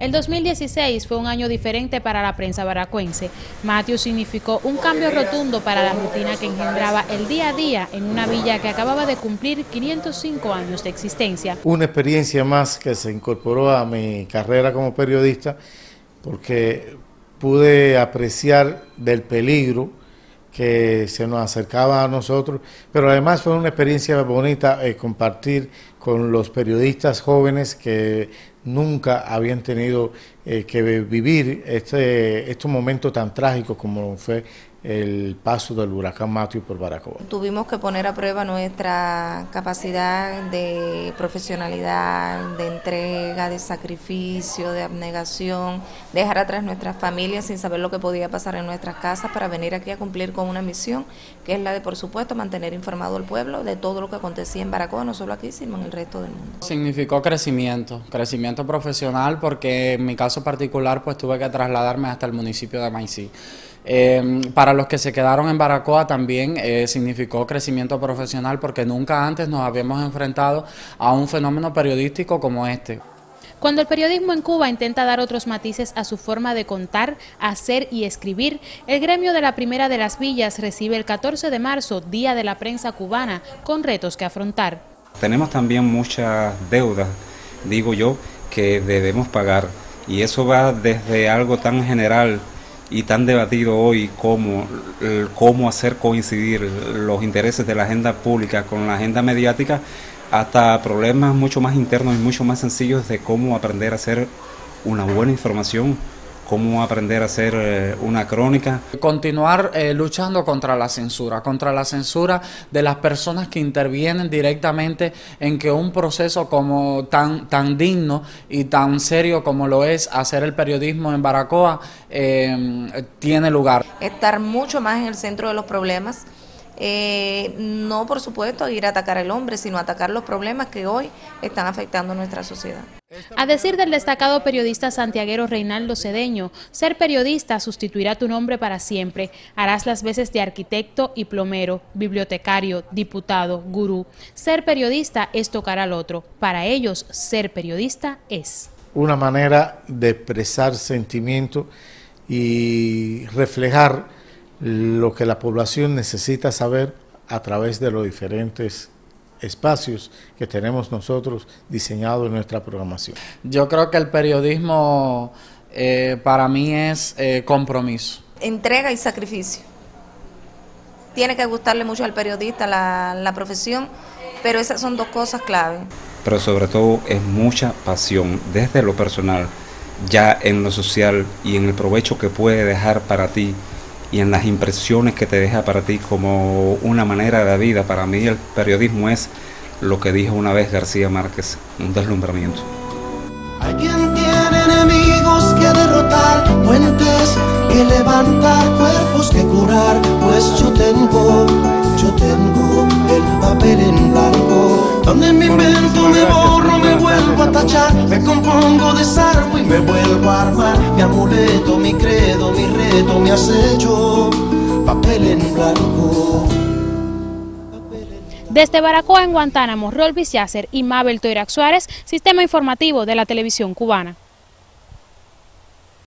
El 2016 fue un año diferente para la prensa baracuense. Matthew significó un cambio rotundo para la rutina que engendraba el día a día en una villa que acababa de cumplir 505 años de existencia. Una experiencia más que se incorporó a mi carrera como periodista porque pude apreciar del peligro que se nos acercaba a nosotros, pero además fue una experiencia bonita eh, compartir con los periodistas jóvenes que nunca habían tenido eh, que vivir este, estos momentos tan trágicos como fue el paso del huracán Matthew por Baracoa. Tuvimos que poner a prueba nuestra capacidad de profesionalidad, de entrega, de sacrificio, de abnegación, dejar atrás nuestras familias sin saber lo que podía pasar en nuestras casas para venir aquí a cumplir con una misión que es la de, por supuesto, mantener informado al pueblo de todo lo que acontecía en Baracoa, no solo aquí, sino en el resto del mundo. Significó crecimiento, crecimiento profesional porque en mi caso particular pues tuve que trasladarme hasta el municipio de Maicí. Eh, para los que se quedaron en Baracoa también eh, significó crecimiento profesional porque nunca antes nos habíamos enfrentado a un fenómeno periodístico como este. Cuando el periodismo en Cuba intenta dar otros matices a su forma de contar, hacer y escribir, el gremio de la Primera de las Villas recibe el 14 de marzo, Día de la Prensa Cubana, con retos que afrontar. Tenemos también muchas deudas, digo yo, que debemos pagar. Y eso va desde algo tan general y tan debatido hoy como cómo hacer coincidir los intereses de la agenda pública con la agenda mediática, hasta problemas mucho más internos y mucho más sencillos de cómo aprender a hacer una buena información cómo aprender a hacer eh, una crónica. Continuar eh, luchando contra la censura, contra la censura de las personas que intervienen directamente en que un proceso como tan, tan digno y tan serio como lo es hacer el periodismo en Baracoa eh, tiene lugar. Estar mucho más en el centro de los problemas eh, no por supuesto ir a atacar al hombre, sino atacar los problemas que hoy están afectando a nuestra sociedad. A decir del destacado periodista santiaguero Reinaldo Cedeño, ser periodista sustituirá tu nombre para siempre. Harás las veces de arquitecto y plomero, bibliotecario, diputado, gurú. Ser periodista es tocar al otro. Para ellos, ser periodista es. Una manera de expresar sentimiento y reflejar lo que la población necesita saber a través de los diferentes espacios que tenemos nosotros diseñados en nuestra programación. Yo creo que el periodismo eh, para mí es eh, compromiso. Entrega y sacrificio. Tiene que gustarle mucho al periodista la, la profesión, pero esas son dos cosas clave. Pero sobre todo es mucha pasión desde lo personal, ya en lo social y en el provecho que puede dejar para ti y en las impresiones que te deja para ti como una manera de vida. Para mí el periodismo es lo que dijo una vez García Márquez, un deslumbramiento. Hay quien tiene enemigos que derrotar, puentes que levantar, cuerpos que curar, pues yo tengo, yo tengo el papel en blanco, donde mi invento me borro, me vuelvo a tachar, me compongo, desarmo y me vuelvo a armar, mi amuleto, mi credo, mi Desde Baracoa en Guantánamo, Rolvis Yasser y Mabel Toirac Suárez, Sistema Informativo de la Televisión Cubana.